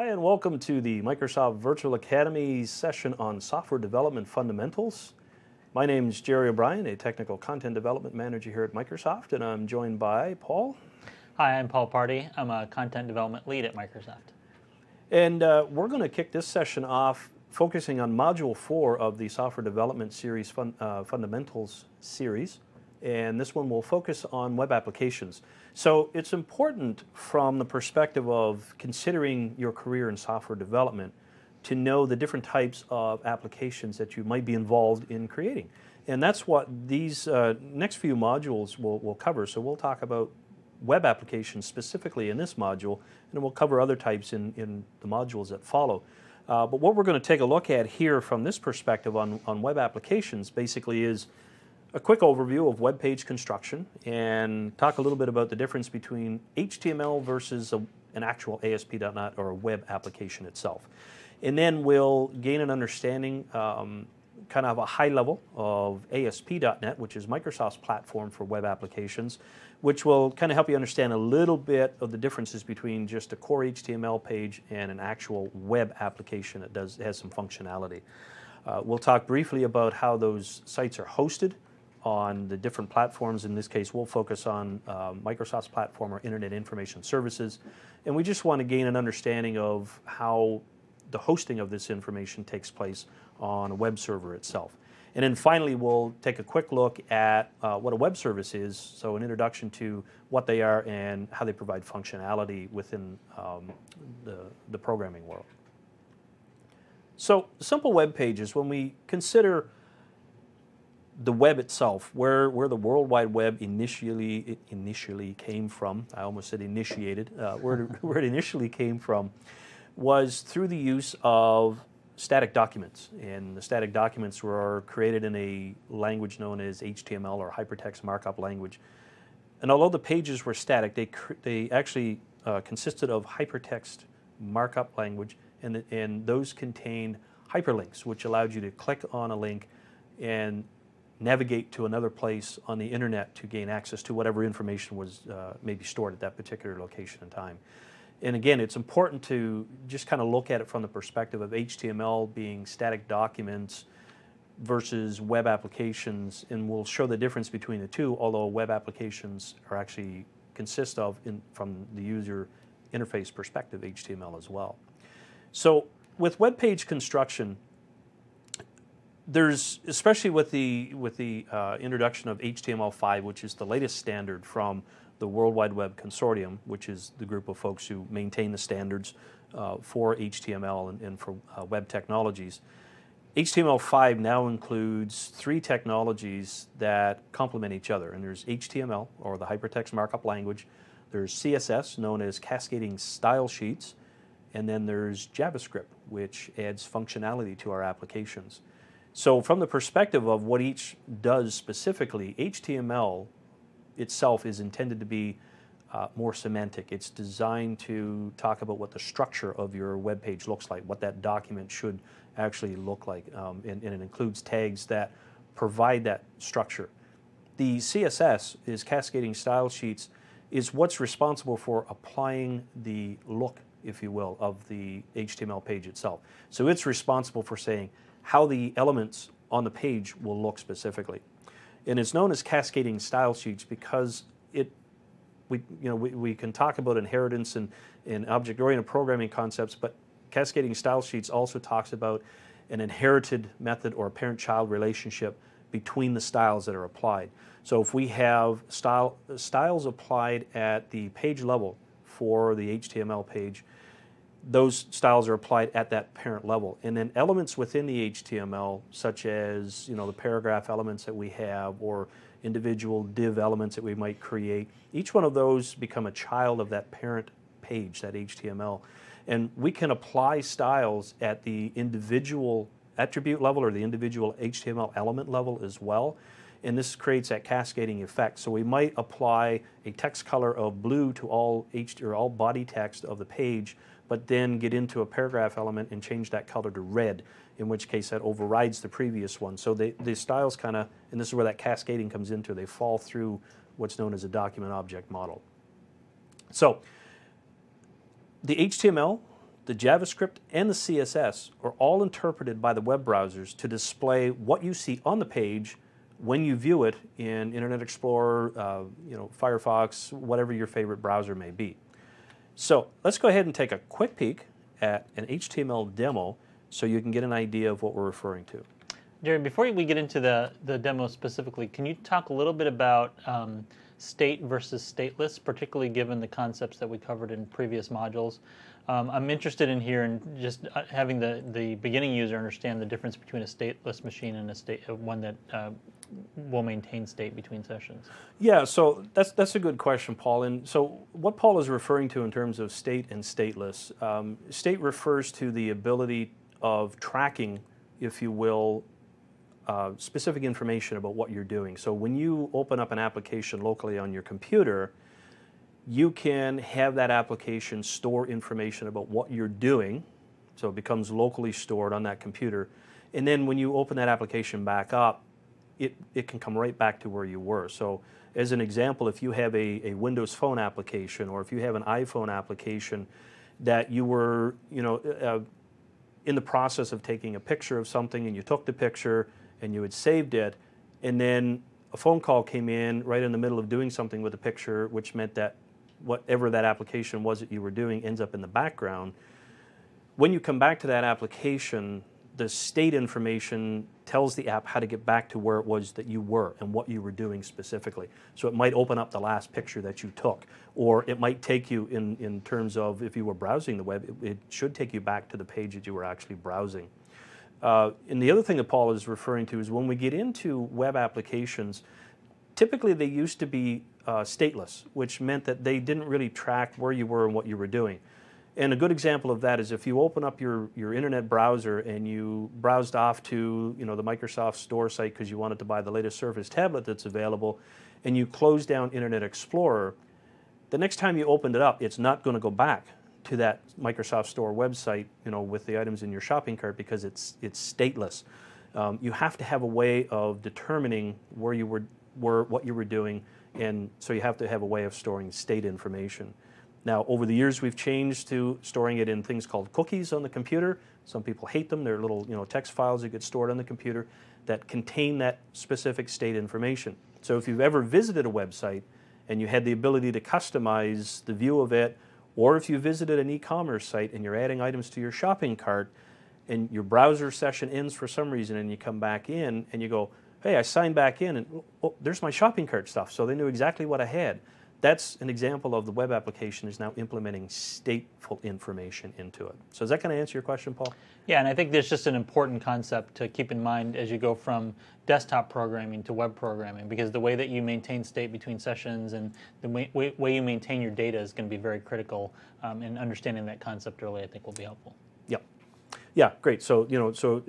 Hi, and welcome to the Microsoft Virtual Academy session on software development fundamentals. My name is Jerry O'Brien, a technical content development manager here at Microsoft, and I'm joined by Paul. Hi, I'm Paul Pardi. I'm a content development lead at Microsoft. And uh, we're going to kick this session off focusing on Module 4 of the Software Development Series fun, uh, Fundamentals series. And this one will focus on web applications. So it's important from the perspective of considering your career in software development to know the different types of applications that you might be involved in creating. And that's what these uh, next few modules will, will cover. So we'll talk about web applications specifically in this module, and we'll cover other types in, in the modules that follow. Uh, but what we're going to take a look at here from this perspective on, on web applications basically is a quick overview of web page construction and talk a little bit about the difference between HTML versus a, an actual ASP.NET or a web application itself. And then we'll gain an understanding, um, kind of a high level of ASP.NET, which is Microsoft's platform for web applications, which will kind of help you understand a little bit of the differences between just a core HTML page and an actual web application that does has some functionality. Uh, we'll talk briefly about how those sites are hosted on the different platforms. In this case, we'll focus on uh, Microsoft's platform or Internet Information Services. And we just want to gain an understanding of how the hosting of this information takes place on a web server itself. And then finally, we'll take a quick look at uh, what a web service is, so an introduction to what they are and how they provide functionality within um, the, the programming world. So simple web pages, when we consider the web itself, where, where the World Wide Web initially initially came from, I almost said initiated, uh, where, where it initially came from, was through the use of static documents. And the static documents were created in a language known as HTML or hypertext markup language. And although the pages were static, they, they actually uh, consisted of hypertext markup language, and, the, and those contained hyperlinks, which allowed you to click on a link and navigate to another place on the internet to gain access to whatever information was uh, maybe stored at that particular location and time and again, it's important to just kind of look at it from the perspective of HTML being static documents versus web applications, and we'll show the difference between the two, although web applications are actually consist of, in, from the user interface perspective, HTML as well. So with web page construction, there's, especially with the, with the uh, introduction of HTML5, which is the latest standard from the World Wide Web Consortium, which is the group of folks who maintain the standards uh, for HTML and, and for uh, web technologies. HTML5 now includes three technologies that complement each other, and there's HTML, or the Hypertext Markup Language, there's CSS, known as Cascading Style Sheets, and then there's JavaScript, which adds functionality to our applications. So from the perspective of what each does specifically, HTML itself is intended to be uh, more semantic. It's designed to talk about what the structure of your web page looks like, what that document should actually look like, um, and, and, it includes tags that provide that structure. The CSS is cascading style sheets is what's responsible for applying the look, if you will, of the HTML page itself. So it's responsible for saying how the elements on the page will look specifically. And it's known as cascading style sheets because it, we, you know, we, we can talk about inheritance and, and object-oriented programming concepts, but cascading style sheets also talks about an inherited method or a parent-child relationship between the styles that are applied. So if we have style, styles applied at the page level for the HTML page, those styles are applied at that parent level. And then elements within the HTML, such as you know the paragraph elements that we have or individual div elements that we might create, each one of those become a child of that parent page, that HTML. And we can apply styles at the individual attribute level or the individual HTML element level as well. And this creates that cascading effect. So we might apply a text color of blue to all H or all body text of the page but then get into a paragraph element and change that color to red, in which case that overrides the previous one. So they, the styles kind of, and this is where that cascading comes into, they fall through what's known as a document object model. So the HTML the JavaScript and the CSS are all interpreted by the web browsers to display what you see on the page when you view it in Internet Explorer, uh, you know, Firefox, whatever your favorite browser may be. So let's go ahead and take a quick peek at an HTML demo so you can get an idea of what we're referring to. Jerry, before we get into the, the demo specifically, can you talk a little bit about um, state versus stateless, particularly given the concepts that we covered in previous modules? Um, I'm interested in here and just uh, having the, the beginning user understand the difference between a stateless machine and a state uh, one that uh, will maintain state between sessions. Yeah, so that's that's a good question, Paul. And so what Paul is referring to in terms of state and stateless, um, state refers to the ability of tracking, if you will, uh, specific information about what you're doing. So when you open up an application locally on your computer, you can have that application store information about what you're doing, so it becomes locally stored on that computer. And then when you open that application back up, it, it can come right back to where you were. So as an example, if you have a, a Windows Phone application or if you have an iPhone application that you were, you know, uh, in the process of taking a picture of something and you took the picture and you had saved it, and then a phone call came in right in the middle of doing something with the picture, which meant that whatever that application was that you were doing ends up in the background. When you come back to that application, the state information tells the app how to get back to where it was that you were and what you were doing specifically. So it might open up the last picture that you took, or it might take you in, in terms of if you were browsing the web, it, it should take you back to the page that you were actually browsing. Uh, and the other thing that Paul is referring to is when we get into web applications, typically they used to be uh, stateless, which meant that they didn't really track where you were and what you were doing. And a good example of that is if you open up your, your internet browser and you browsed off to you know, the Microsoft Store site because you wanted to buy the latest Surface tablet that's available, and you close down Internet Explorer, the next time you opened it up, it's not going to go back to that Microsoft Store website, you know, with the items in your shopping cart because it's it's stateless. Um, you have to have a way of determining where you were, were, what you were doing, and so you have to have a way of storing state information. Now, over the years, we've changed to storing it in things called cookies on the computer. Some people hate them. They're little, you know, text files that get stored on the computer that contain that specific state information. So if you've ever visited a website and you had the ability to customize the view of it, or if you visited an e-commerce site and you're adding items to your shopping cart and your browser session ends for some reason and you come back in and you go, hey, I signed back in and oh, there's my shopping cart stuff. So they knew exactly what I had that's an example of the web application is now implementing stateful information into it. So is that going to answer your question, Paul? Yeah, and I think there's just an important concept to keep in mind as you go from desktop programming to web programming, because the way that you maintain state between sessions and the way, way you maintain your data is going to be very critical. Um, and understanding that concept early, I think, will be helpful. Yeah, yeah, great. So you know, so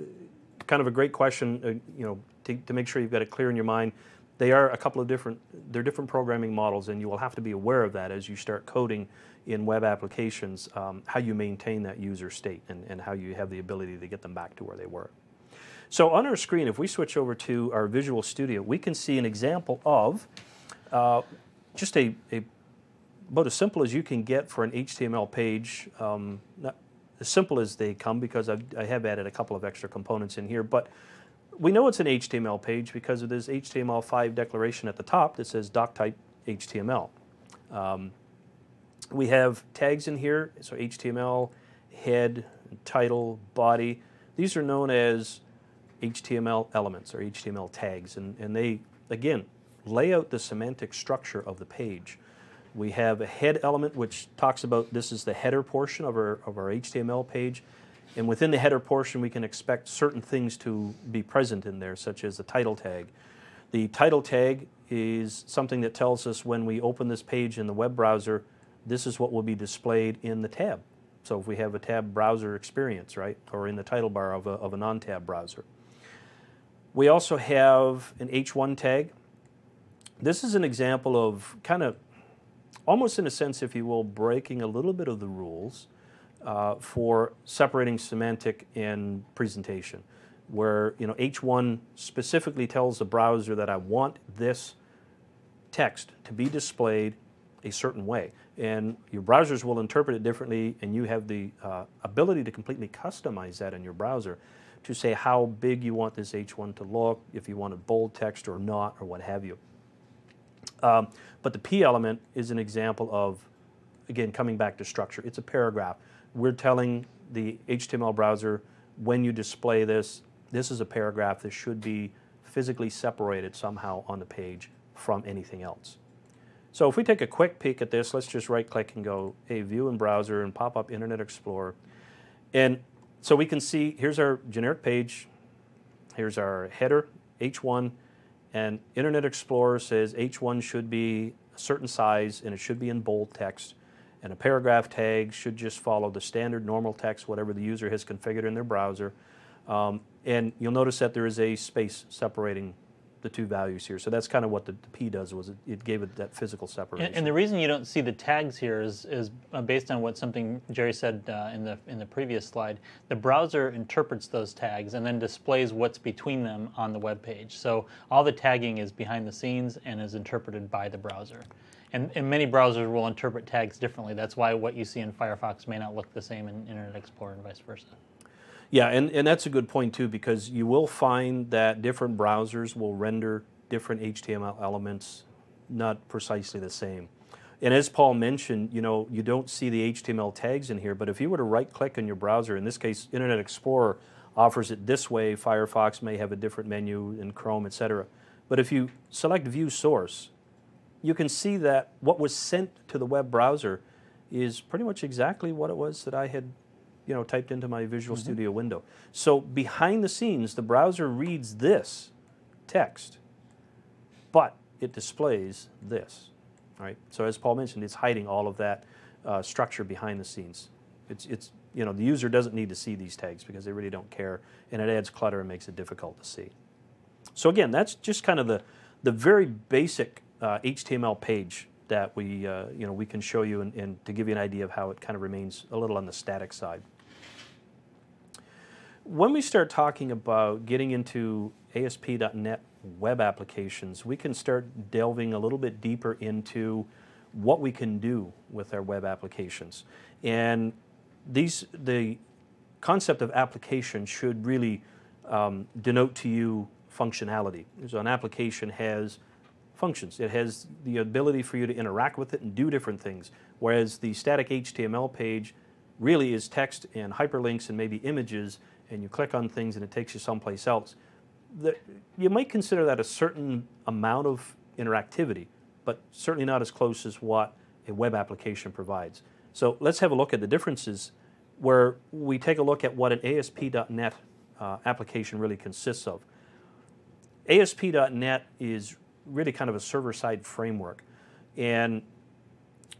kind of a great question. Uh, you know, to, to make sure you've got it clear in your mind they are a couple of different, they're different programming models, and you will have to be aware of that as you start coding in web applications, um, how you maintain that user state and, and how you have the ability to get them back to where they were. So on our screen, if we switch over to our Visual Studio, we can see an example of uh, just a, a, about as simple as you can get for an HTML page. Um, not as simple as they come because I've, I have added a couple of extra components in here, but we know it's an HTML page because of this HTML5 declaration at the top that says doctype HTML. Um, we have tags in here, so HTML, head, title, body. These are known as HTML elements or HTML tags, and, and they, again, lay out the semantic structure of the page. We have a head element which talks about this is the header portion of our, of our HTML page. And within the header portion, we can expect certain things to be present in there, such as the title tag. The title tag is something that tells us when we open this page in the web browser, this is what will be displayed in the tab. So if we have a tab browser experience, right, or in the title bar of a, of a non-tab browser. We also have an H1 tag. This is an example of kind of, almost in a sense, if you will, breaking a little bit of the rules uh, for separating semantic and presentation, where you know H1 specifically tells the browser that I want this text to be displayed a certain way. And your browsers will interpret it differently, and you have the uh, ability to completely customize that in your browser to say how big you want this H1 to look, if you want a bold text or not, or what have you. Um, but the P element is an example of, again, coming back to structure. It's a paragraph. We're telling the HTML browser when you display this, this is a paragraph that should be physically separated somehow on the page from anything else. So if we take a quick peek at this, let's just right click and go a view in browser and pop up Internet Explorer. And so we can see here's our generic page, here's our header, H1, and Internet Explorer says H1 should be a certain size and it should be in bold text. And a paragraph tag should just follow the standard normal text, whatever the user has configured in their browser. Um, and you'll notice that there is a space separating the two values here. So that's kind of what the, the P does was it, it, gave it that physical separation. And, and, the reason you don't see the tags here is, is uh, based on what something Jerry said uh, in the in the previous slide. The browser interprets those tags and then displays what's between them on the web page. So all the tagging is behind the scenes and is interpreted by the browser. And, and many browsers will interpret tags differently. That's why what you see in Firefox may not look the same in Internet Explorer and vice versa. Yeah, and, and that's a good point too, because you will find that different browsers will render different HTML elements not precisely the same. And as Paul mentioned, you know, you don't see the HTML tags in here, but if you were to right click on your browser, in this case, Internet Explorer offers it this way, Firefox may have a different menu in Chrome, etc. But if you select View Source, you can see that what was sent to the web browser is pretty much exactly what it was that I had you know, typed into my Visual mm-hmm. Studio window. So behind the scenes, the browser reads this text, but it displays this. Right? So as Paul mentioned, it's hiding all of that uh, structure behind the scenes. It's, it's, you know, the user doesn't need to see these tags because they really don't care, and it adds clutter and makes it difficult to see. So again, that's just kind of the, the very basic uh, HTML page that we, uh, you know, we can show you and, and to give you an idea of how it kind of remains a little on the static side when we start talking about getting into ASP.NET web applications, we can start delving a little bit deeper into what we can do with our web applications. And these, the concept of application should really um, denote to you functionality. So an application has functions. It has the ability for you to interact with it and do different things, whereas the static HTML page really is text and hyperlinks and maybe images and you click on things and it takes you someplace else, the, you might consider that a certain amount of interactivity, but certainly not as close as what a web application provides. So let's have a look at the differences where we take a look at what an ASP.NET uh, application really consists of. ASP.NET is really kind of a server-side framework, and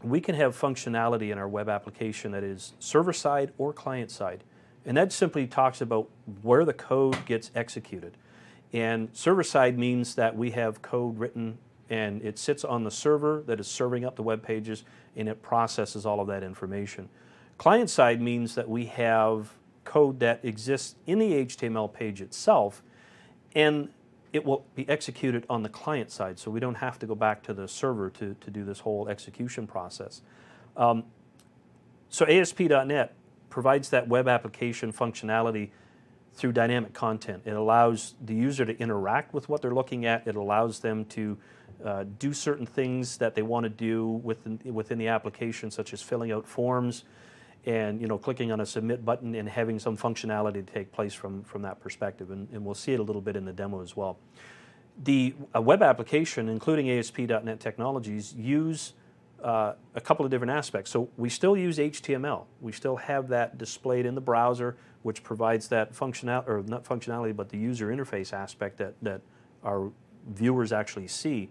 we can have functionality in our web application that is server-side or client-side. And that simply talks about where the code gets executed. And server side means that we have code written and it sits on the server that is serving up the web pages and it processes all of that information. Client side means that we have code that exists in the HTML page itself and it will be executed on the client side, so we don't have to go back to the server to, to do this whole execution process. Um, so ASP.NET provides that web application functionality through dynamic content. It allows the user to interact with what they're looking at. It allows them to uh, do certain things that they want to do within, within the application, such as filling out forms and you know clicking on a submit button and having some functionality take place from, from that perspective. And, and we'll see it a little bit in the demo as well. The web application, including ASP.NET technologies, use uh, a couple of different aspects. So we still use HTML. We still have that displayed in the browser, which provides that functionality, or not functionality, but the user interface aspect that, that our viewers actually see.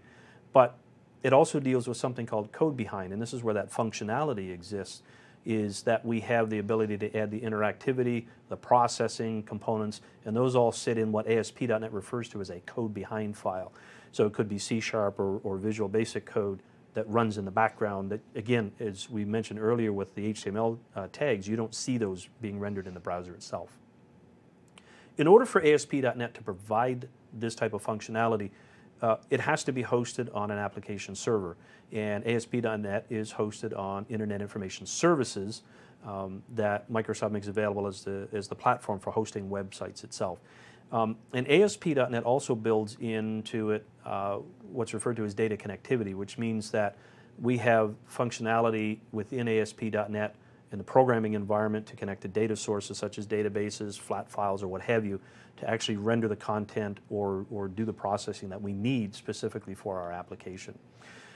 But it also deals with something called code behind, and this is where that functionality exists, is that we have the ability to add the interactivity, the processing components, and those all sit in what ASP.NET refers to as a code behind file. So it could be C Sharp or, or Visual Basic code that runs in the background that, again, as we mentioned earlier with the HTML uh, tags, you don't see those being rendered in the browser itself. In order for ASP.NET to provide this type of functionality, uh, it has to be hosted on an application server. And ASP.NET is hosted on Internet Information Services um, that Microsoft makes available as the, as the platform for hosting websites itself. Um, and ASP.NET also builds into it uh, what's referred to as data connectivity, which means that we have functionality within ASP.NET in the programming environment to connect to data sources such as databases, flat files, or what have you, to actually render the content or, or do the processing that we need specifically for our application.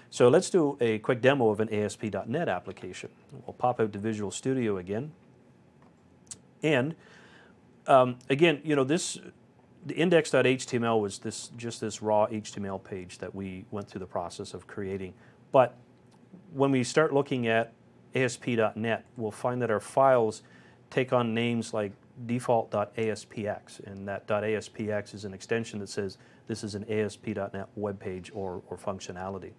So let's do a quick demo of an ASP.NET application. We'll pop out to Visual Studio again. And um, again, you know, this the index.html was this just this raw HTML page that we went through the process of creating. But when we start looking at ASP.NET, we'll find that our files take on names like default.aspx, and that .aspx is an extension that says this is an ASP.NET web page or, or functionality.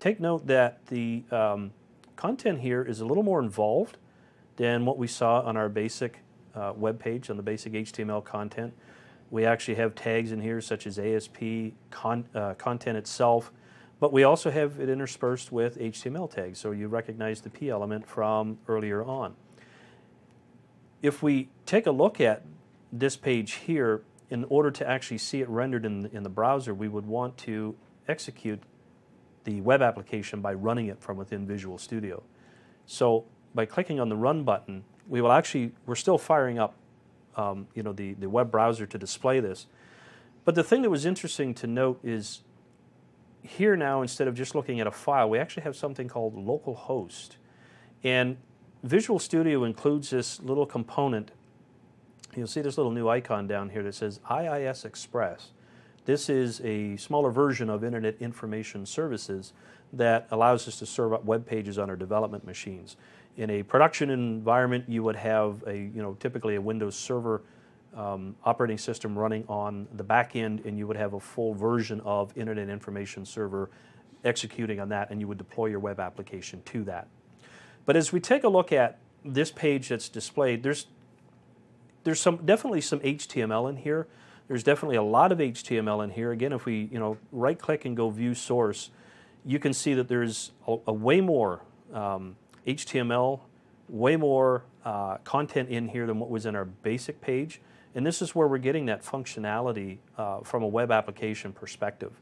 Take note that the um, content here is a little more involved than what we saw on our basic uh, web page, on the basic HTML content. We actually have tags in here such as ASP con uh, content itself, but we also have it interspersed with HTML tags, so you recognize the P element from earlier on. If we take a look at this page here, in order to actually see it rendered in, in the browser, we would want to execute the web application by running it from within Visual Studio. So by clicking on the Run button, we will actually, we're still firing up um, you know, the, the web browser to display this. But the thing that was interesting to note is here now, instead of just looking at a file, we actually have something called localhost. And Visual Studio includes this little component. You'll see this little new icon down here that says IIS Express. This is a smaller version of Internet Information Services that allows us to serve up web pages on our development machines. In a production environment, you would have a, you know, typically a Windows Server um, operating system running on the back end, and you would have a full version of Internet Information Server executing on that, and you would deploy your web application to that. But as we take a look at this page that's displayed, there's there's some definitely some HTML in here. There's definitely a lot of HTML in here. Again, if we you know right click and go view source, you can see that there's a, a way more um, HTML, way more uh, content in here than what was in our basic page. And this is where we're getting that functionality uh, from a web application perspective.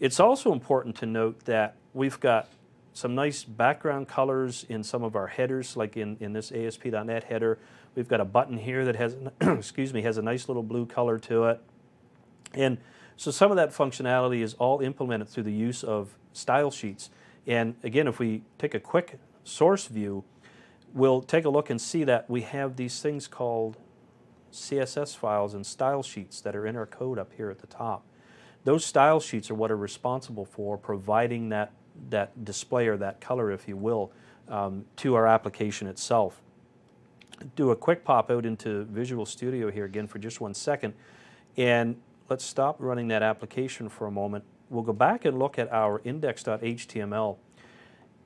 It's also important to note that we've got some nice background colors in some of our headers, like in, in this ASP.NET header. We've got a button here that has, excuse me, has a nice little blue color to it. And so some of that functionality is all implemented through the use of style sheets. And again, if we take a quick source view, we'll take a look and see that we have these things called CSS files and style sheets that are in our code up here at the top. Those style sheets are what are responsible for providing that that display or that color, if you will, um, to our application itself. Do a quick pop out into Visual Studio here again for just one second, and let's stop running that application for a moment. We'll go back and look at our index.html.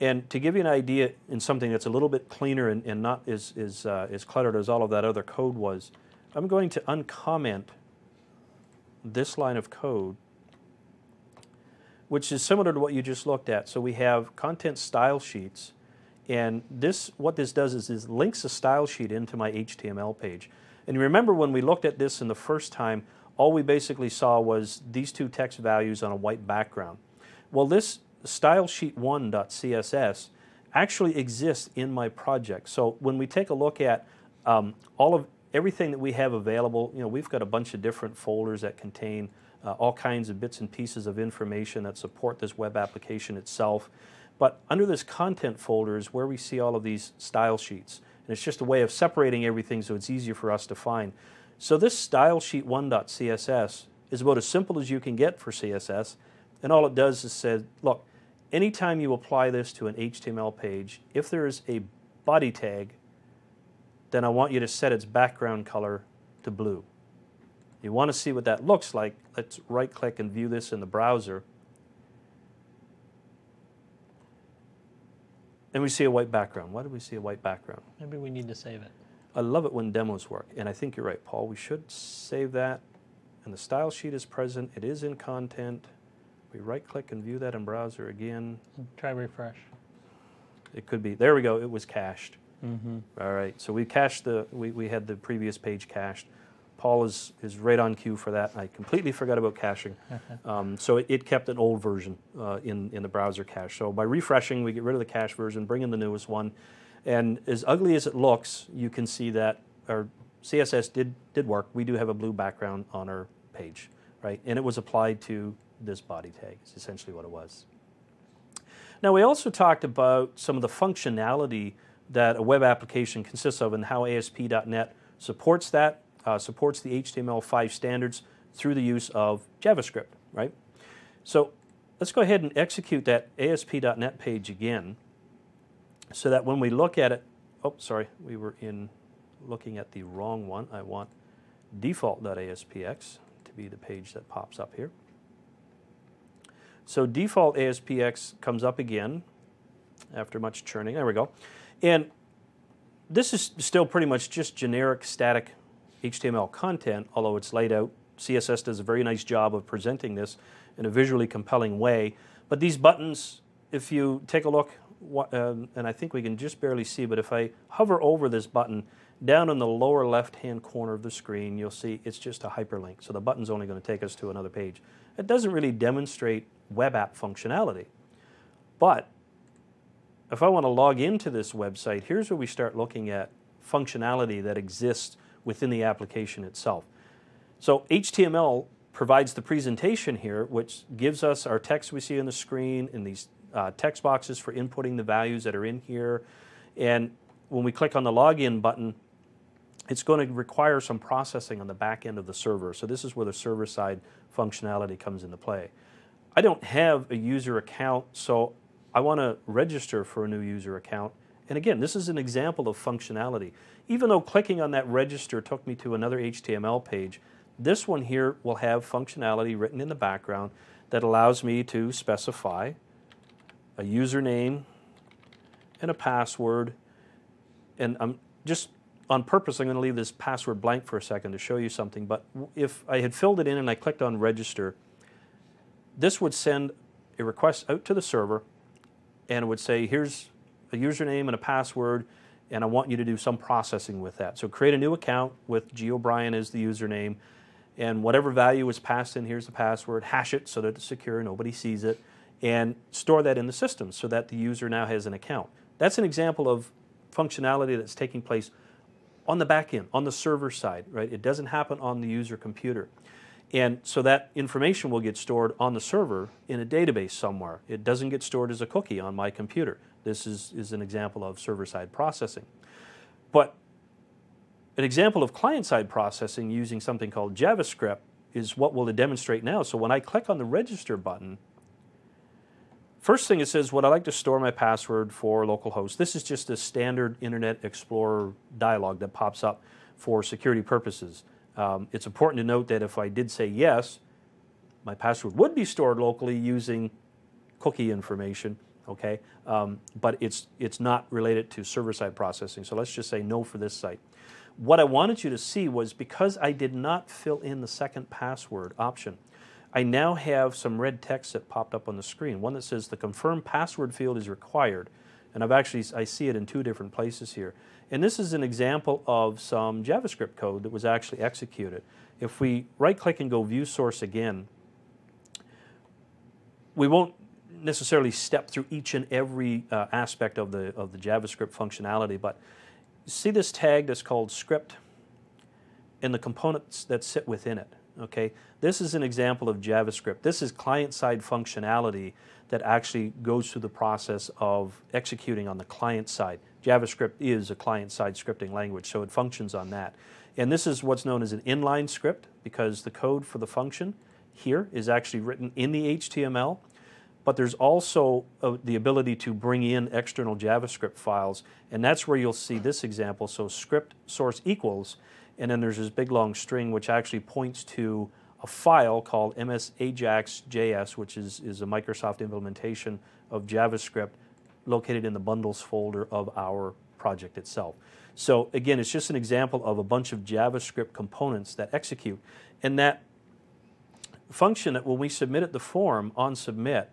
And to give you an idea in something that's a little bit cleaner and, and not as, as, uh, as cluttered as all of that other code was, I'm going to uncomment this line of code which is similar to what you just looked at. So we have content style sheets, and this what this does is, is links a style sheet into my HTML page. And remember when we looked at this in the first time, all we basically saw was these two text values on a white background. Well, this stylesheet1.css actually exists in my project. So when we take a look at um, all of everything that we have available, you know, we've got a bunch of different folders that contain uh, all kinds of bits and pieces of information that support this web application itself. But under this content folder is where we see all of these style sheets. And it's just a way of separating everything so it's easier for us to find. So this style sheet 1.css is about as simple as you can get for CSS. And all it does is say, look, anytime you apply this to an HTML page, if there is a body tag, then I want you to set its background color to blue. You want to see what that looks like, let's right click and view this in the browser. And we see a white background. Why do we see a white background? Maybe we need to save it. I love it when demos work, and I think you're right, Paul. We should save that. and the style sheet is present. It is in content. We right click and view that in browser again. Try refresh. It could be, there we go, it was cached. Mm-hmm. All right, so we cached the, we, we had the previous page cached. Paul is, is right on cue for that. I completely forgot about caching. Um, so it, it kept an old version uh, in, in the browser cache. So by refreshing, we get rid of the cache version, bring in the newest one. And as ugly as it looks, you can see that our CSS did, did work. We do have a blue background on our page, right? And it was applied to this body tag, is essentially what it was. Now, we also talked about some of the functionality that a web application consists of and how ASP.NET supports that, uh, supports the HTML5 standards through the use of JavaScript, right? So let's go ahead and execute that ASP.NET page again so that when we look at it, oh, sorry, we were in looking at the wrong one. I want default.aspx to be the page that pops up here. So default ASPX comes up again after much churning. There we go. And this is still pretty much just generic static HTML content, although it's laid out. CSS does a very nice job of presenting this in a visually compelling way. But these buttons, if you take a look, um, and I think we can just barely see, but if I hover over this button, down in the lower left-hand corner of the screen, you'll see it's just a hyperlink. So the button's only going to take us to another page. It doesn't really demonstrate web app functionality. But if I want to log into this website, here's where we start looking at functionality that exists within the application itself. So HTML provides the presentation here, which gives us our text we see on the screen and these uh, text boxes for inputting the values that are in here. And when we click on the login button, it's going to require some processing on the back end of the server. So this is where the server side functionality comes into play. I don't have a user account, so I want to register for a new user account. And again, this is an example of functionality. Even though clicking on that register took me to another HTML page, this one here will have functionality written in the background that allows me to specify a username and a password. And I'm just on purpose, I'm going to leave this password blank for a second to show you something. But if I had filled it in and I clicked on register, this would send a request out to the server and it would say, here's a username and a password, and I want you to do some processing with that. So create a new account with G. O'Brien as the username, and whatever value is passed in, here's the password, hash it so that it's secure, nobody sees it, and store that in the system so that the user now has an account. That's an example of functionality that's taking place on the back end, on the server side, right? It doesn't happen on the user computer. And so that information will get stored on the server in a database somewhere. It doesn't get stored as a cookie on my computer. This is, is an example of server-side processing. But an example of client-side processing using something called JavaScript is what we'll demonstrate now. So when I click on the register button, first thing it says, would I like to store my password for localhost? This is just a standard Internet Explorer dialog that pops up for security purposes. Um, it's important to note that if I did say yes, my password would be stored locally using cookie information, okay? Um, but it's, it's not related to server-side processing, so let's just say no for this site. What I wanted you to see was because I did not fill in the second password option, I now have some red text that popped up on the screen, one that says the confirm password field is required, and I've actually, I see it in two different places here. And this is an example of some JavaScript code that was actually executed. If we right click and go view source again, we won't necessarily step through each and every uh, aspect of the, of the JavaScript functionality, but see this tag that's called script and the components that sit within it. Okay, this is an example of JavaScript. This is client-side functionality that actually goes through the process of executing on the client side. JavaScript is a client-side scripting language, so it functions on that. And this is what's known as an inline script because the code for the function here is actually written in the HTML, but there's also uh, the ability to bring in external JavaScript files, and that's where you'll see this example. So script source equals, and then there's this big long string which actually points to a file called msajax.js, which is, is a Microsoft implementation of JavaScript located in the bundles folder of our project itself. So again, it's just an example of a bunch of JavaScript components that execute. And that function that when we submit it the form on submit,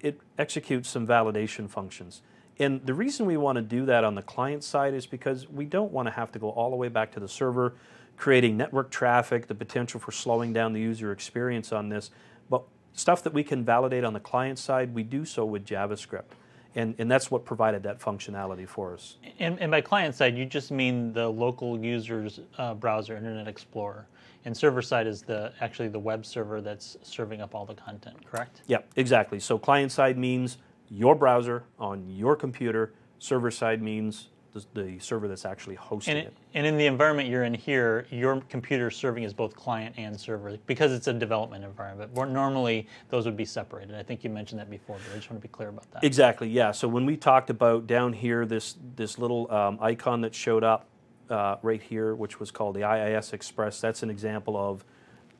it executes some validation functions. And the reason we want to do that on the client side is because we don't want to have to go all the way back to the server, creating network traffic, the potential for slowing down the user experience on this. But stuff that we can validate on the client side, we do so with JavaScript. And, and that's what provided that functionality for us. And, and by client side, you just mean the local user's uh, browser, Internet Explorer. And server side is the actually the web server that's serving up all the content, correct? Yeah, exactly. So client side means your browser on your computer. Server side means the, the server that's actually hosting And, it. and in the environment you're in here, your computer is serving as both client and server because it's a development environment. Normally those would be separated. I think you mentioned that before, but I just want to be clear about that. Exactly. Yeah. So when we talked about down here, this this little um, icon that showed up uh, right here, which was called the IIS Express, that's an example of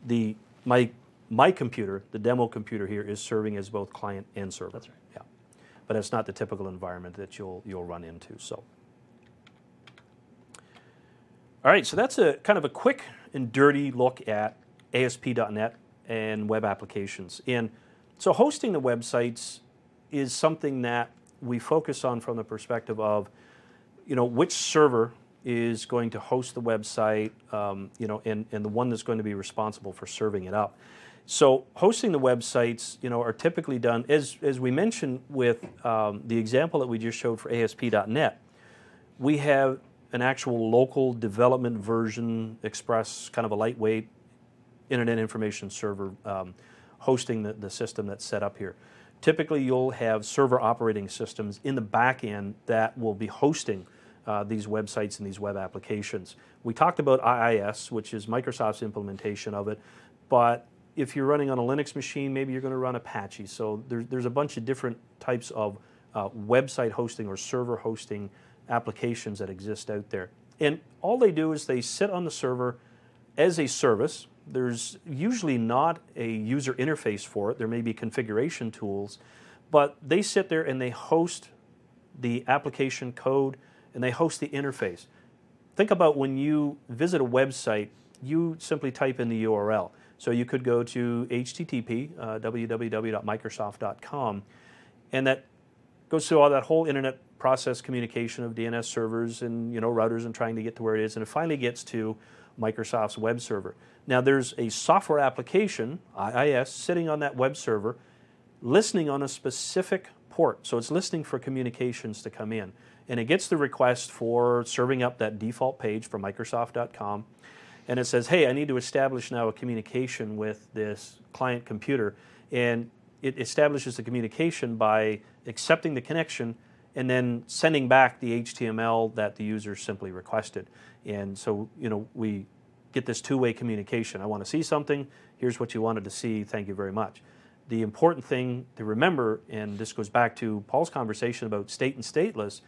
the my my computer, the demo computer here, is serving as both client and server. That's right. Yeah. But it's not the typical environment that you'll you'll run into. So. All right, so that's a kind of a quick and dirty look at ASP.NET and web applications. And so hosting the websites is something that we focus on from the perspective of, you know, which server is going to host the website, um, you know, and, and the one that's going to be responsible for serving it up. So hosting the websites, you know, are typically done, as, as we mentioned with um, the example that we just showed for ASP.NET, we have an actual local development version express, kind of a lightweight internet information server um, hosting the, the system that's set up here. Typically, you'll have server operating systems in the back end that will be hosting uh, these websites and these web applications. We talked about IIS, which is Microsoft's implementation of it, but if you're running on a Linux machine, maybe you're going to run Apache. So there's, there's a bunch of different types of uh, website hosting or server hosting applications that exist out there. And all they do is they sit on the server as a service. There's usually not a user interface for it. There may be configuration tools, but they sit there and they host the application code and they host the interface. Think about when you visit a website, you simply type in the URL. So you could go to http uh, www.microsoft.com, and that goes through all that whole internet process communication of DNS servers and you know routers and trying to get to where it is, and it finally gets to Microsoft's web server. Now there's a software application, IIS, sitting on that web server, listening on a specific port. So it's listening for communications to come in. And it gets the request for serving up that default page for Microsoft.com. And it says, hey, I need to establish now a communication with this client computer. And it establishes the communication by accepting the connection and then sending back the HTML that the user simply requested. And so, you know, we get this two-way communication. I want to see something. Here's what you wanted to see. Thank you very much. The important thing to remember, and this goes back to Paul's conversation about state and stateless,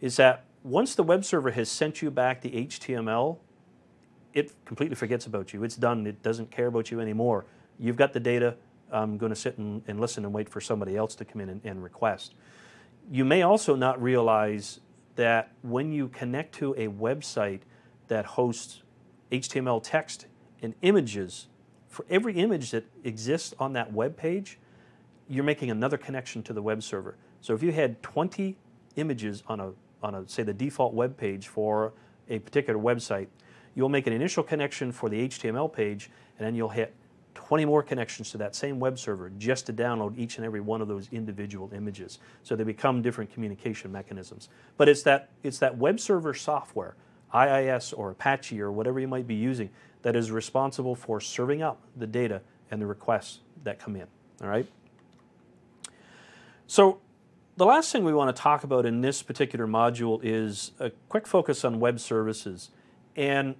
is that once the web server has sent you back the HTML, it completely forgets about you. It's done. It doesn't care about you anymore. You've got the data. I'm going to sit and, and listen and wait for somebody else to come in and, and request. You may also not realize that when you connect to a website that hosts HTML text and images, for every image that exists on that web page, you're making another connection to the web server. So if you had 20 images on a, on a say the default web page for a particular website, you'll make an initial connection for the HTML page, and then you'll hit 20 more connections to that same web server just to download each and every one of those individual images. So they become different communication mechanisms. But it's that, it's that web server software, IIS or Apache or whatever you might be using, that is responsible for serving up the data and the requests that come in. All right? So the last thing we want to talk about in this particular module is a quick focus on web services. And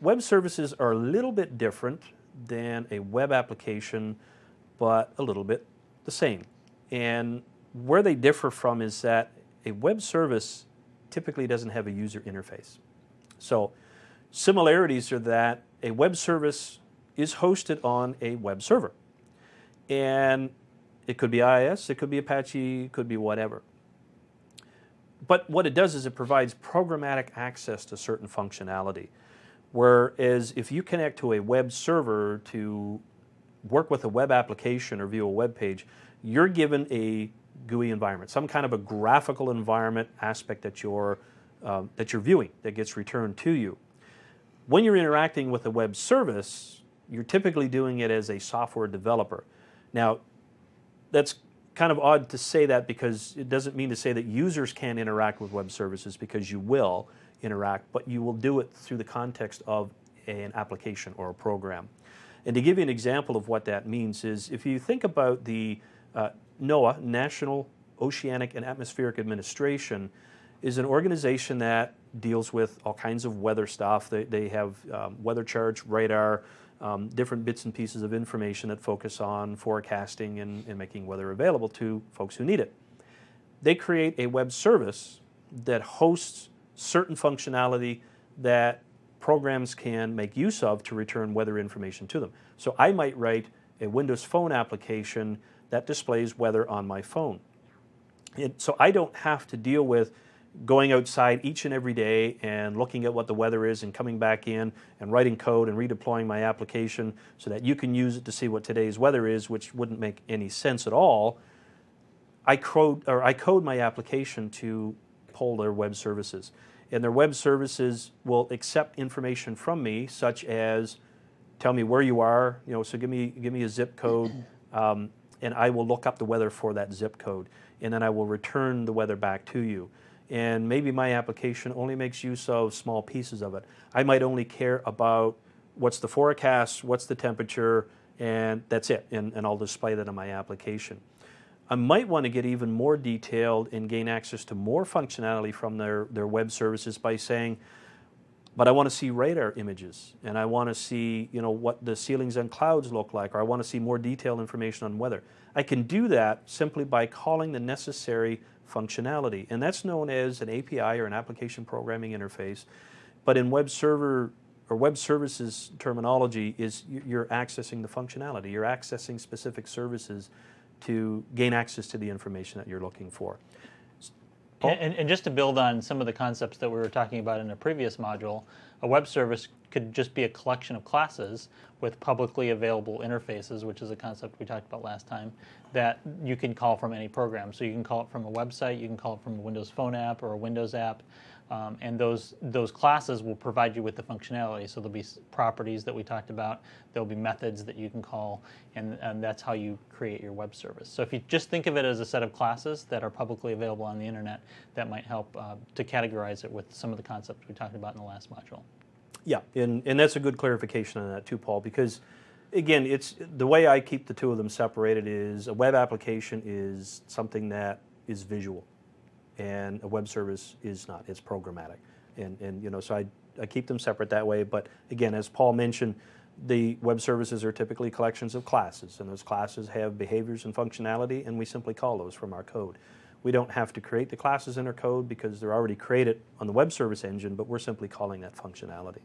web services are a little bit different than a web application, but a little bit the same. And where they differ from is that a web service typically doesn't have a user interface. So similarities are that a web service is hosted on a web server. And it could be IIS, it could be Apache, it could be whatever. But what it does is it provides programmatic access to certain functionality. Whereas if you connect to a web server to work with a web application or view a web page, you're given a GUI environment, some kind of a graphical environment aspect that you're, um, that you're viewing that gets returned to you. When you're interacting with a web service, you're typically doing it as a software developer. Now, that's kind of odd to say that because it doesn't mean to say that users can't interact with web services because you will interact, but you will do it through the context of an application or a program. And to give you an example of what that means is if you think about the uh, NOAA, National Oceanic and Atmospheric Administration, is an organization that deals with all kinds of weather stuff. They, they have um, weather charts, radar, um, different bits and pieces of information that focus on forecasting and, and making weather available to folks who need it. They create a web service that hosts certain functionality that programs can make use of to return weather information to them. So I might write a Windows Phone application that displays weather on my phone. It, so I don't have to deal with going outside each and every day and looking at what the weather is and coming back in and writing code and redeploying my application so that you can use it to see what today's weather is, which wouldn't make any sense at all. I code or I code my application to pull their web services. And their web services will accept information from me, such as tell me where you are, you know, so give me give me a zip code, um, and I will look up the weather for that zip code, and then I will return the weather back to you and maybe my application only makes use of small pieces of it. I might only care about what's the forecast, what's the temperature, and that's it, and, and I'll display that in my application. I might want to get even more detailed and gain access to more functionality from their, their web services by saying, but I want to see radar images and I want to see you know what the ceilings and clouds look like or I want to see more detailed information on weather. I can do that simply by calling the necessary functionality. And that's known as an API or an application programming interface. But in web server or web services terminology is you're accessing the functionality. You're accessing specific services to gain access to the information that you're looking for. And, and, just to build on some of the concepts that we were talking about in a previous module, a web service could just be a collection of classes with publicly available interfaces, which is a concept we talked about last time, that you can call from any program. So you can call it from a website, you can call it from a Windows Phone app or a Windows app, um, and those those classes will provide you with the functionality. So there'll be properties that we talked about. There'll be methods that you can call, and, and that's how you create your web service. So if you just think of it as a set of classes that are publicly available on the internet, that might help uh, to categorize it with some of the concepts we talked about in the last module. Yeah, and, and that's a good clarification on that too, Paul, because again, it's the way I keep the two of them separated is a web application is something that is visual and a web service is not. It's programmatic, and and you know so I I keep them separate that way. But again, as Paul mentioned, the web services are typically collections of classes, and those classes have behaviors and functionality, and we simply call those from our code. We don't have to create the classes in our code because they're already created on the web service engine, but we're simply calling that functionality.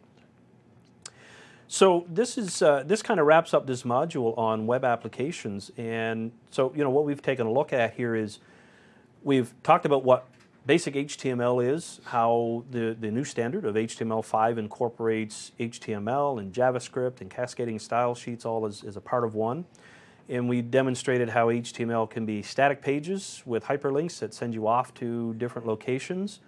So this is uh, this kind of wraps up this module on web applications, and so you know what we've taken a look at here is We've talked about what basic HTML is, how the, the new standard of HTML5 incorporates HTML and JavaScript and cascading style sheets all as, as a part of one. And we demonstrated how HTML can be static pages with hyperlinks that send you off to different locations.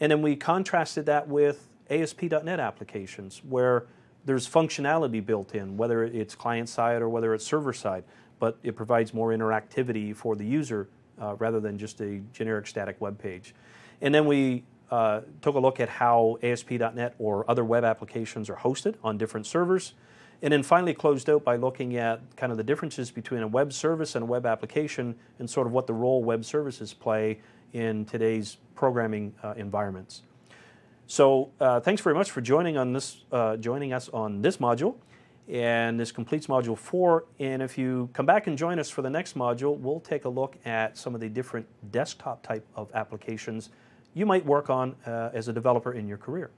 And then we contrasted that with ASP.NET applications where there's functionality built in, whether it's client side or whether it's server side, but it provides more interactivity for the user uh, rather than just a generic static web page. And then we uh, took a look at how ASP.NET or other web applications are hosted on different servers. And then finally closed out by looking at kind of the differences between a web service and a web application and sort of what the role web services play in today's programming uh, environments. So uh, thanks very much for joining on this, uh, joining us on this module and this completes module four. And if you come back and join us for the next module, we'll take a look at some of the different desktop type of applications you might work on uh, as a developer in your career.